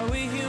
are we here?